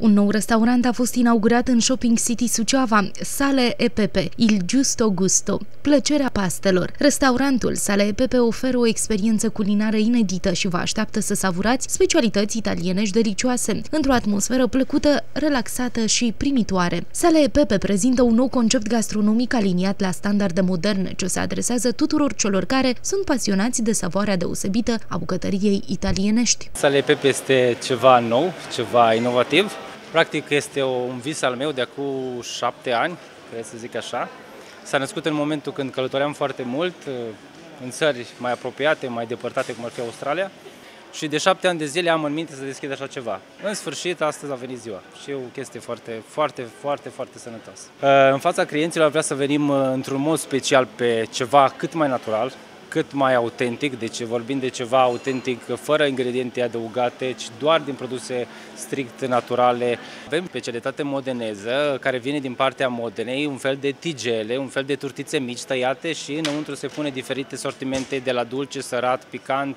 Un nou restaurant a fost inaugurat în Shopping City Suceava, Sale EPP, Il Giusto Gusto, plăcerea pastelor. Restaurantul Sale EPP oferă o experiență culinară inedită și vă așteaptă să savurați specialități italienești delicioase, într-o atmosferă plăcută, relaxată și primitoare. Sale EPP prezintă un nou concept gastronomic aliniat la standarde moderne, ce se adresează tuturor celor care sunt pasionați de savoarea deosebită a bucătăriei italienești. Sale EPP este ceva nou, ceva inovativ, Practic este un vis al meu de acum șapte ani, cred să zic așa. S-a născut în momentul când călătoream foarte mult uh, în țări mai apropiate, mai depărtate, cum ar fi Australia. Și de șapte ani de zile am în minte să deschid așa ceva. În sfârșit, astăzi a venit ziua și e o chestie foarte, foarte, foarte, foarte sănătoasă. Uh, în fața clienților vreau să venim uh, într-un mod special pe ceva cât mai natural, cât mai autentic, deci vorbim de ceva autentic fără ingrediente adăugate, ci doar din produse strict naturale. Avem specialitate modeneză care vine din partea Modenei, un fel de tigele, un fel de turtițe mici tăiate și înăuntru se pune diferite sortimente de la dulce, sărat, picant.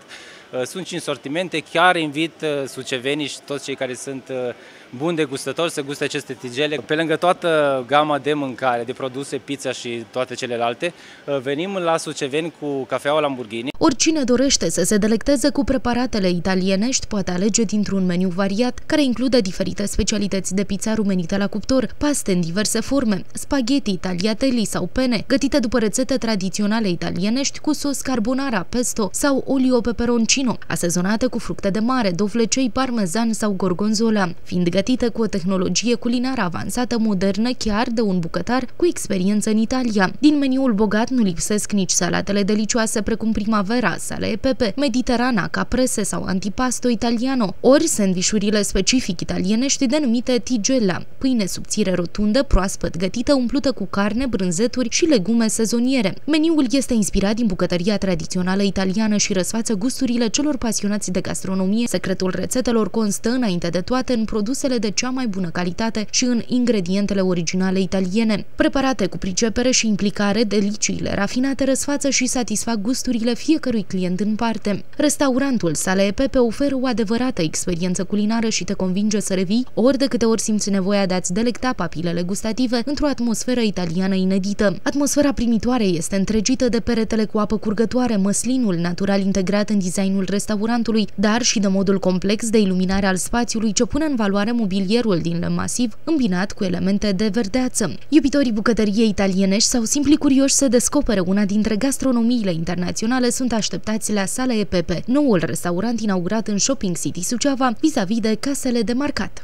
Sunt cinci sortimente, chiar invit uh, sucevenii și toți cei care sunt uh, buni de gustători să guste aceste tigele. Pe lângă toată gama de mâncare, de produse, pizza și toate celelalte, uh, venim la Suceveni cu cafeaua Lamborghini. Oricine dorește să se delecteze cu preparatele italienești poate alege dintr-un meniu variat, care include diferite specialități de pizza rumenite la cuptor, paste în diverse forme, spaghetti, tagliatelli sau pene, gătite după rețete tradiționale italienești cu sos carbonara, pesto sau olio peperoncino, asezonate cu fructe de mare, dovlecei, parmezan sau gorgonzola, fiind gătite cu o tehnologie culinară avansată modernă chiar de un bucătar cu experiență în Italia. Din meniul bogat nu lipsesc nici salatele delicioase precum primavera primavera, sale pepe, mediterana, caprese sau antipasto italiano, ori sandvișurile specific italienești denumite tigella, pâine subțire rotundă, proaspăt gătită, umplută cu carne, brânzeturi și legume sezoniere. Meniul este inspirat din bucătăria tradițională italiană și răsfață gusturile celor pasionați de gastronomie. Secretul rețetelor constă înainte de toate în produsele de cea mai bună calitate și în ingredientele originale italiene. Preparate cu pricepere și implicare, deliciile rafinate răsfață și satisfac gusturile fiecare fiecărui client în parte. Restaurantul Sale Pepe oferă o adevărată experiență culinară și te convinge să revii ori de câte ori simți nevoia de a-ți delecta papilele gustative într-o atmosferă italiană inedită. Atmosfera primitoare este întregită de peretele cu apă curgătoare, măslinul natural integrat în designul restaurantului, dar și de modul complex de iluminare al spațiului ce pune în valoare mobilierul din lemn masiv, îmbinat cu elemente de verdeață. Iubitorii bucătăriei italienești sau simpli curioși să descopere una dintre gastronomiile internaționale sunt așteptați la Sala EPP, noul restaurant inaugurat în Shopping City Suceava, vis-a-vis -vis de casele de marcat.